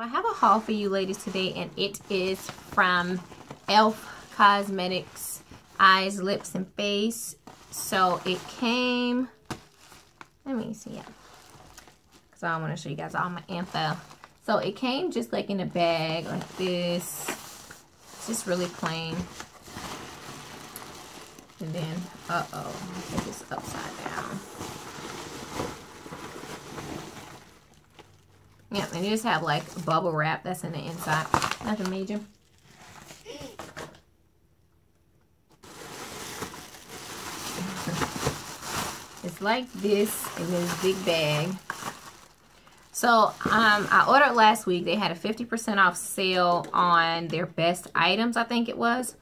I have a haul for you ladies today and it is from e.l.f. Cosmetics Eyes, Lips, and Face. So it came, let me see it. Because I want to show you guys all my info. So it came just like in a bag like this. It's just really plain. And then, uh-oh, this upside down. Yeah, and you just have like bubble wrap that's in the inside. Nothing major. it's like this in this big bag. So, um, I ordered last week. They had a 50% off sale on their best items, I think it was.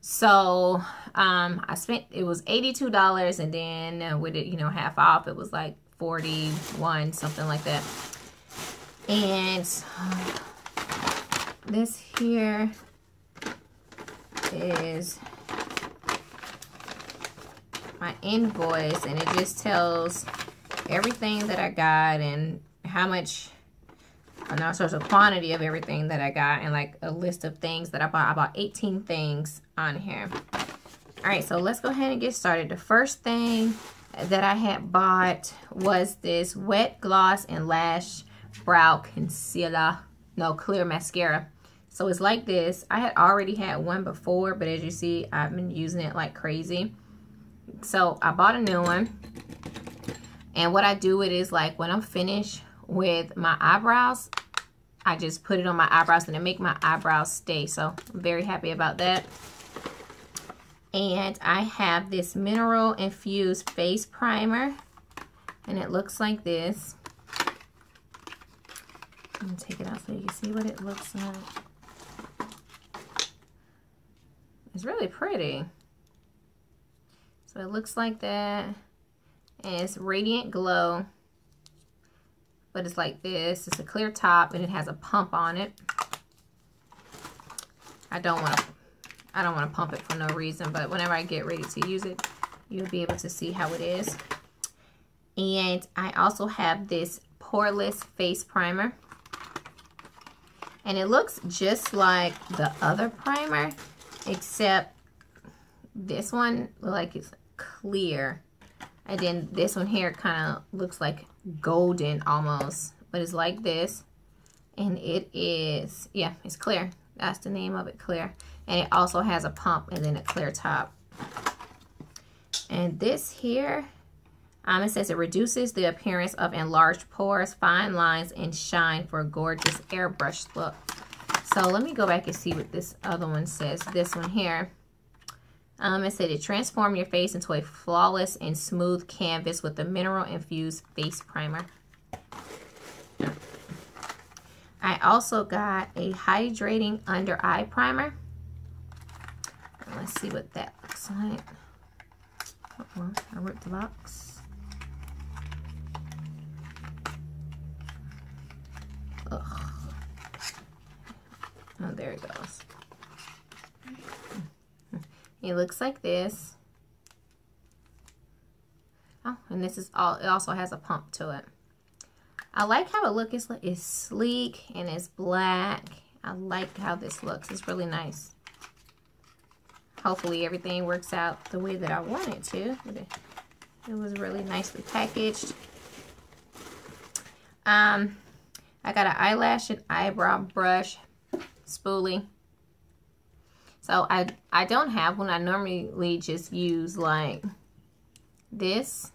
So, um, I spent, it was $82 and then with it, you know, half off, it was like 41 something like that. And uh, this here is my invoice and it just tells everything that I got and how much and also a quantity of everything that I got and like a list of things that I bought. I bought 18 things on here. All right, so let's go ahead and get started. The first thing that I had bought was this Wet Gloss and Lash brow concealer no clear mascara. So it's like this. I had already had one before but as you see i've been using it like crazy. So i bought a new one. And what i do it is like when i'm finished with my eyebrows i just put it on my eyebrows and it make my eyebrows stay. So i'm very happy about that. And i have this mineral infused face primer and it looks like this I'm going to take it out so you can see what it looks like. It's really pretty. So it looks like that. And it's Radiant Glow. But it's like this. It's a clear top and it has a pump on it. I don't want to I don't want to pump it for no reason, but whenever I get ready to use it, you'll be able to see how it is. And I also have this poreless face primer. And it looks just like the other primer, except this one like it's clear. And then this one here kind of looks like golden almost. But it's like this. And it is, yeah, it's clear. That's the name of it, clear. And it also has a pump and then a clear top. And this here um, it says it reduces the appearance of enlarged pores, fine lines, and shine for a gorgeous airbrushed look. So let me go back and see what this other one says. This one here. Um, it said it transform your face into a flawless and smooth canvas with a mineral infused face primer. I also got a hydrating under eye primer. Let's see what that looks like. Oh, I ripped the box. Ugh. Oh, there it goes. It looks like this. Oh, and this is all, it also has a pump to it. I like how it looks. It's, it's sleek and it's black. I like how this looks. It's really nice. Hopefully everything works out the way that I want it to. It was really nicely packaged. Um, I got an eyelash and eyebrow brush spoolie. So I, I don't have one. I normally just use like this.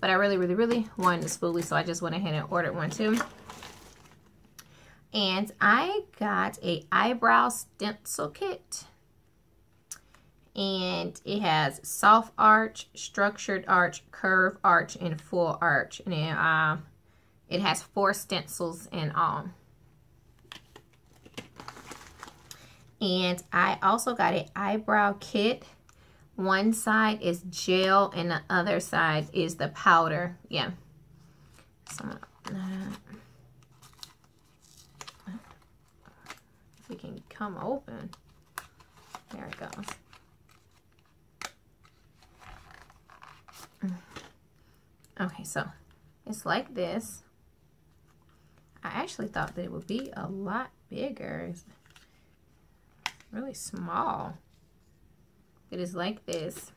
But I really, really, really wanted a spoolie. So I just went ahead and ordered one too. And I got a eyebrow stencil kit. And it has soft arch, structured arch, curve arch, and full arch. And then uh, it has four stencils in all. And I also got an eyebrow kit. One side is gel and the other side is the powder. Yeah. So If we can come open. There it goes. Okay, so it's like this. I actually thought that it would be a lot bigger. Really small. It is like this.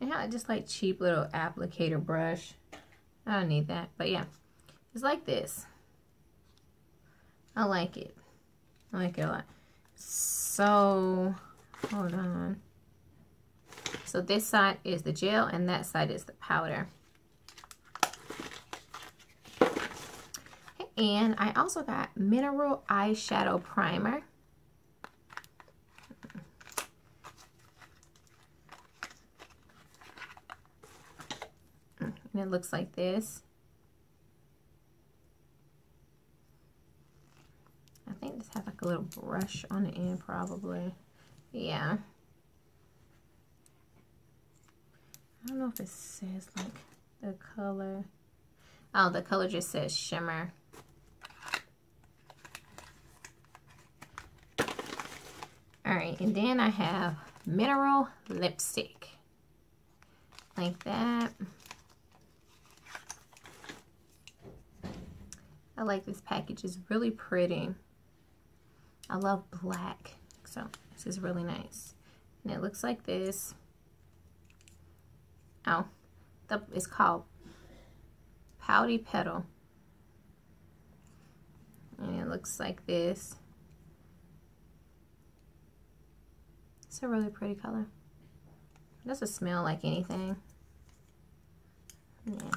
Yeah, just like cheap little applicator brush. I don't need that. But yeah, it's like this. I like it. I like it a lot. So, hold on. So this side is the gel and that side is the powder. And I also got Mineral Eyeshadow Primer. And it looks like this. I think this has like a little brush on the end probably. Yeah. I don't know if it says like the color. Oh, the color just says shimmer. All right, and then I have mineral lipstick. Like that. I like this package. It's really pretty. I love black. So this is really nice. And it looks like this. Oh, the, it's called Pouty Petal. And it looks like this. It's a really pretty color. It doesn't smell like anything. Yeah.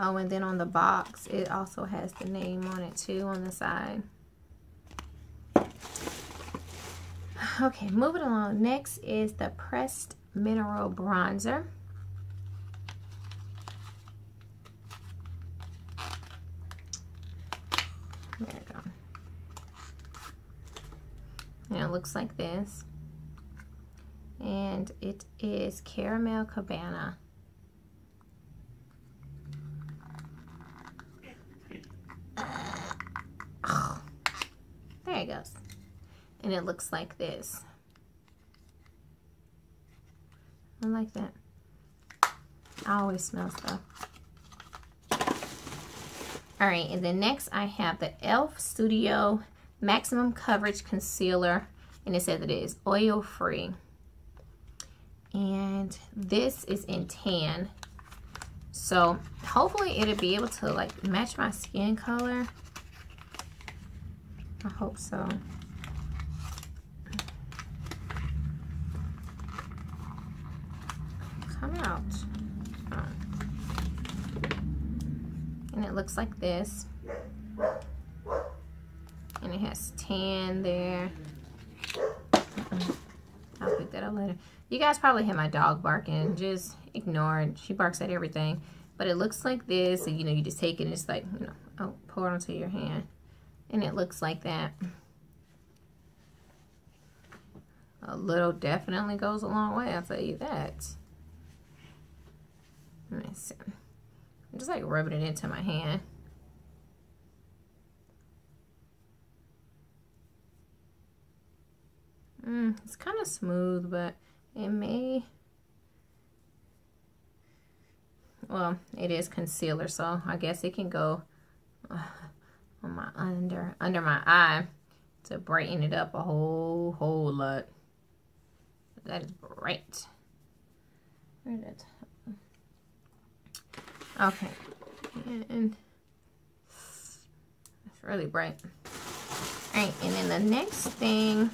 Oh, and then on the box, it also has the name on it too on the side. Okay, moving along. Next is the Pressed Mineral Bronzer. There we go. And it looks like this. And it is Caramel Cabana. Goes and it looks like this. I like that. I always smell stuff. All right, and then next I have the e.l.f. Studio Maximum Coverage Concealer, and it says that it is oil-free. And this is in tan. So hopefully it'll be able to like match my skin color. I hope so. Come out. Oh. And it looks like this. And it has tan there. I'll pick that up later. You guys probably hear my dog barking. Just ignore it. She barks at everything. But it looks like this. So, you know, you just take it and it's like, you know, oh, pour it onto your hand. And it looks like that. A little definitely goes a long way, I'll tell you that. Let me see. I'm just like rubbing it into my hand. Mm, it's kind of smooth, but it may... Well, it is concealer, so I guess it can go uh, on my under under my eye to brighten it up a whole whole lot. That is bright. Where did Okay. And it's really bright. All right, and then the next thing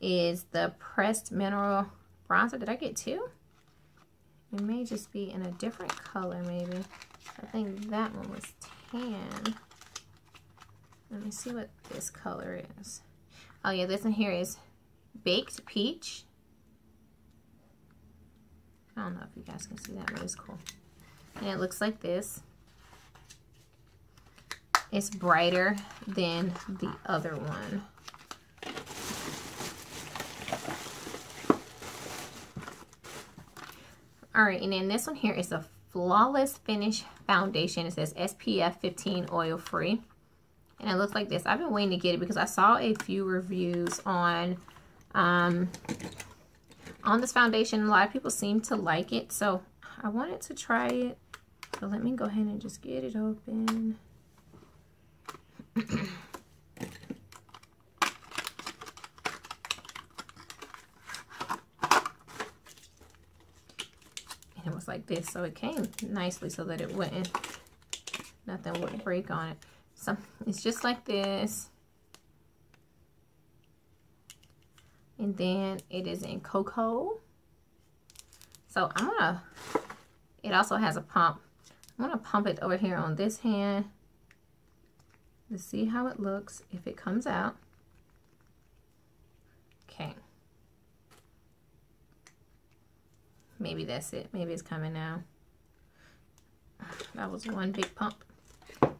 is the pressed mineral bronzer. Did I get two? It may just be in a different color, maybe. I think that one was tan. Let me see what this color is. Oh yeah, this one here is Baked Peach. I don't know if you guys can see that, but it's cool. And it looks like this. It's brighter than the other one. All right, and then this one here is a Flawless Finish Foundation. It says SPF 15 oil free. And it looks like this. I've been waiting to get it because I saw a few reviews on um, on this foundation. A lot of people seem to like it. So I wanted to try it. So let me go ahead and just get it open. and it was like this. So it came nicely so that it wouldn't, nothing would break on it. So it's just like this. And then it is in cocoa. So I'm gonna, it also has a pump. I'm gonna pump it over here on this hand to see how it looks if it comes out. Okay. Maybe that's it. Maybe it's coming now. That was one big pump.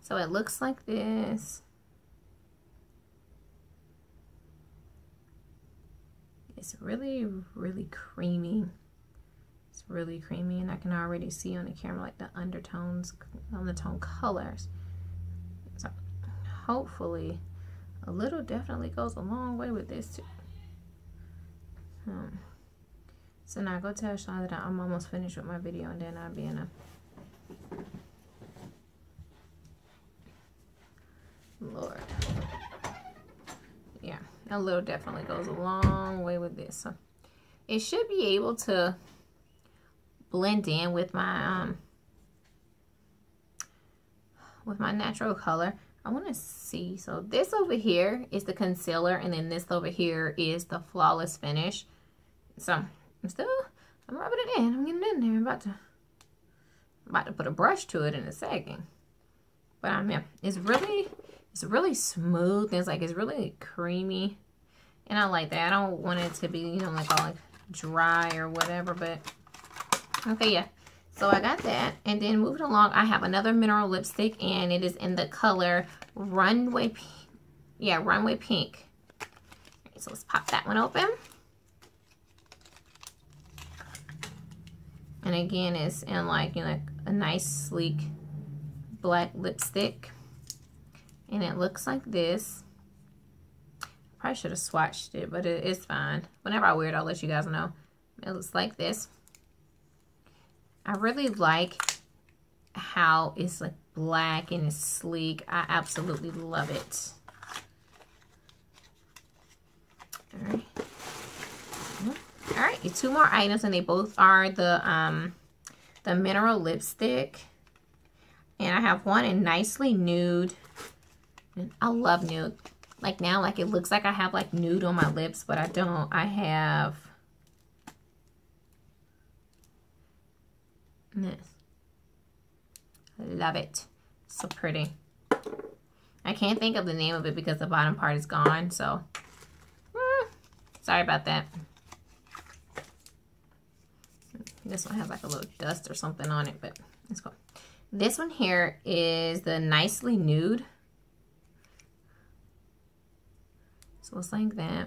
So it looks like this. It's really, really creamy. It's really creamy and I can already see on the camera like the undertones, undertone colors. So hopefully a little definitely goes a long way with this too. Hmm. So now go tell Sean that I'm almost finished with my video and then I'll be in a Lord. Yeah, a little definitely goes a long way with this. So it should be able to blend in with my um with my natural color. I want to see. So this over here is the concealer and then this over here is the flawless finish. So I'm still I'm rubbing it in. I'm getting in there. I'm about to I'm about to put a brush to it in a second. But I mean, it's really it's really smooth. It's like it's really creamy. And I like that. I don't want it to be, you know, like all like dry or whatever, but Okay, yeah. So I got that. And then moving along, I have another mineral lipstick, and it is in the color Runway Pink. Yeah, Runway Pink. So let's pop that one open. And again, it's in like, you know, a nice, sleek black lipstick. And it looks like this. I probably should have swatched it, but it, it's fine. Whenever I wear it, I'll let you guys know. It looks like this. I really like how it's like black and it's sleek. I absolutely love it. All right. All right, two more items and they both are the um the mineral lipstick. And I have one in nicely nude. I love nude. Like now, like it looks like I have like nude on my lips, but I don't. I have This. Love it. So pretty. I can't think of the name of it because the bottom part is gone. So, mm, sorry about that. This one has like a little dust or something on it, but let's go. This one here is the Nicely Nude. So it's like that.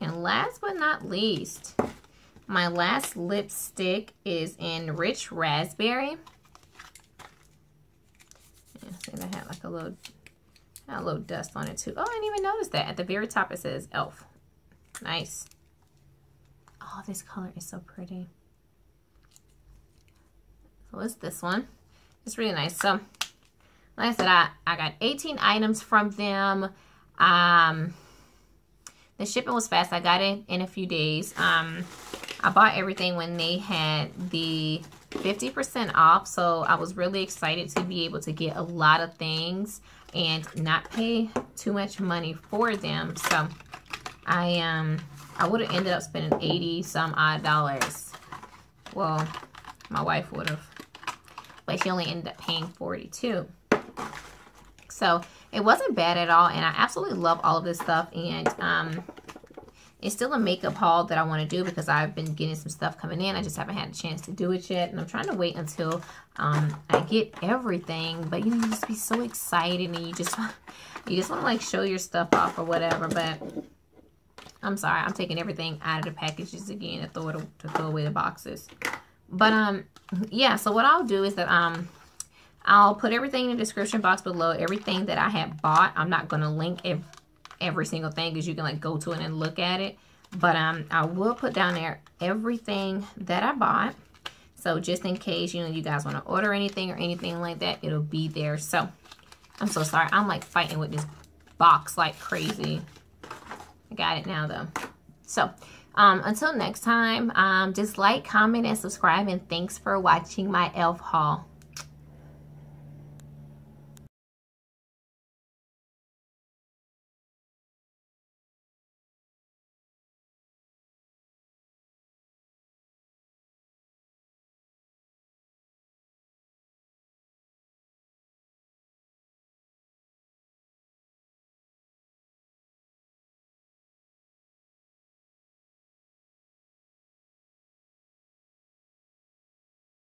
And last but not least, my last lipstick is in Rich Raspberry. Yeah, see, that had like a little, a little dust on it too. Oh, I didn't even notice that. At the very top it says e.l.f. Nice. Oh, this color is so pretty. So it's this one. It's really nice. So, like I said, I, I got 18 items from them. Um, the shipping was fast. I got it in a few days. Um, I bought everything when they had the 50% off. So I was really excited to be able to get a lot of things and not pay too much money for them. So I um I would have ended up spending 80 some odd dollars. Well, my wife would have. But she only ended up paying 42. So it wasn't bad at all. And I absolutely love all of this stuff. And um it's still a makeup haul that I want to do because I've been getting some stuff coming in. I just haven't had a chance to do it yet. And I'm trying to wait until um, I get everything. But, you know, you just be so excited and you just, you just want to, like, show your stuff off or whatever. But I'm sorry. I'm taking everything out of the packages again to throw, it, to throw away the boxes. But, um, yeah. So what I'll do is that, um, I'll put everything in the description box below. Everything that I have bought. I'm not going to link every every single thing because you can like go to it and look at it. But um, I will put down there everything that I bought. So just in case, you know, you guys want to order anything or anything like that, it'll be there. So I'm so sorry. I'm like fighting with this box like crazy. I got it now though. So um, until next time, um, just like, comment, and subscribe. And thanks for watching my e.l.f. haul.